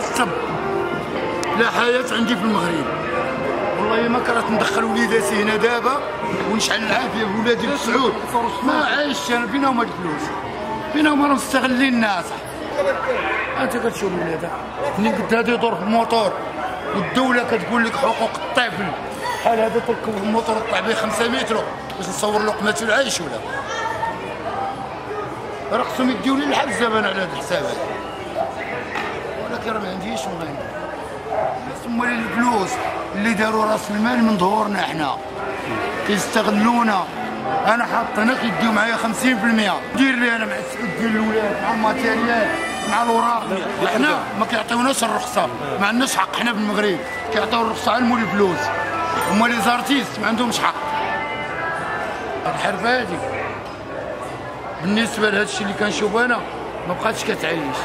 معصب لا حياه عندي في المغرب. والله ما كرهت ندخل وليداتي هنا دابا ونشعل العافية في السعود ما عايش أنا. فين هما الفلوس فين هما راهم مستغلين الناس. أنت كتشوف ولادك منين قد هذا يدور في الموتور. والدولة كتقول لك حقوق الطفل. بحال هذا تركب الموتور طلع به 5 متر باش نصور لقمته العيش ولا؟ راه خصهم يديو لي الحبس دابا أنا على هاد الحسابات ولكن راه ما عنديش وغاني ثم الفلوس اللي داروا راس المال من ظهورنا إحنا. كيستغلونا أنا حاط أنا كيديو معايا 50% دير لي أنا مع السعود ديال الولاد مع ال matériel مع الوراق حنا ما كيعطيوناش الرخصة. ما عندناش حق حنا في المغرب. كيعطيو الرخصة على مول الفلوس. هما les artistes ما عندهمش حق. الحرفة هادي. بالنسبة لهذا الشيء اللي كنشوف أنا ما بقاتش كتعيش.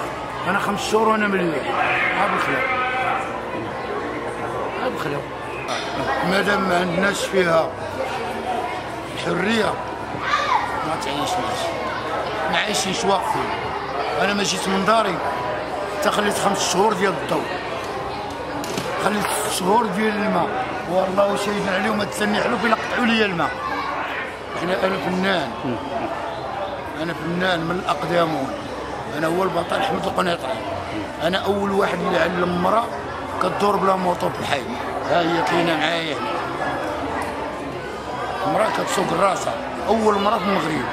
أنا خمس شهور وأنا مليح ها بخلاف ها بخلاف مادام ما عندناش فيها الحريه ما تعيشناش ما عايشينش واقفين. أنا ما جيت من داري. حتى خليت خمس شهور ديال الضوء خليت شهور ديال الماء. والله شاهدنا عليهم تسني حلوف إلا قطعوا لي الماء. إحنا أنا فنان. أنا فنان من الاقدمون أنا هو البطل احمد القنيطري أنا أول واحد اللي علم مراه كدور بلا موطور في الحي ها هي كاينة معايا هنا. مراه كتسوق راسها أول مرأة في المغرب.